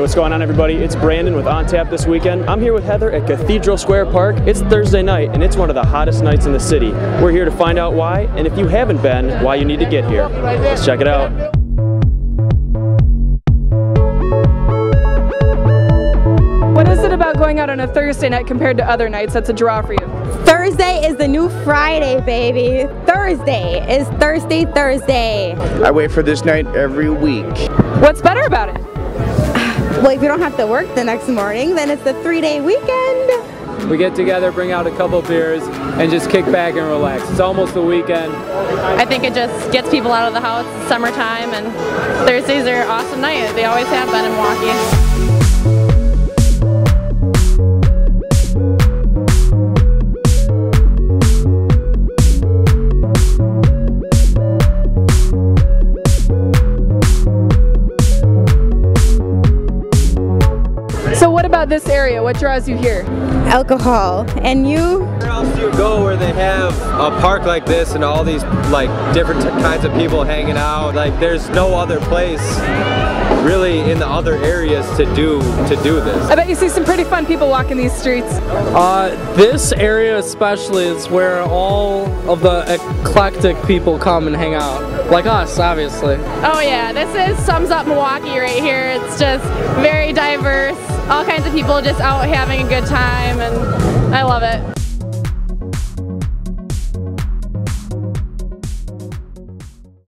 Hey, what's going on everybody? It's Brandon with On Tap this weekend. I'm here with Heather at Cathedral Square Park. It's Thursday night and it's one of the hottest nights in the city. We're here to find out why, and if you haven't been, why you need to get here. Let's check it out. What is it about going out on a Thursday night compared to other nights that's a draw for you? Thursday is the new Friday, baby. Thursday is Thursday, Thursday. I wait for this night every week. What's better about it? Well, if you don't have to work the next morning, then it's a three day weekend. We get together, bring out a couple beers, and just kick back and relax. It's almost the weekend. I think it just gets people out of the house. It's summertime, and Thursdays are an awesome night. They always have been in Milwaukee. So what about this area? What draws you here? Alcohol. And you? Where else do you go where they have a park like this and all these like different kinds of people hanging out? Like there's no other place really in the other areas to do to do this. I bet you see some pretty fun people walking these streets. Uh, this area especially is where all of the eclectic people come and hang out. Like us, obviously. Oh yeah, this is sums up Milwaukee right here. It's just very diverse. All kinds of people just out having a good time, and I love it.